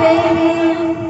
baby.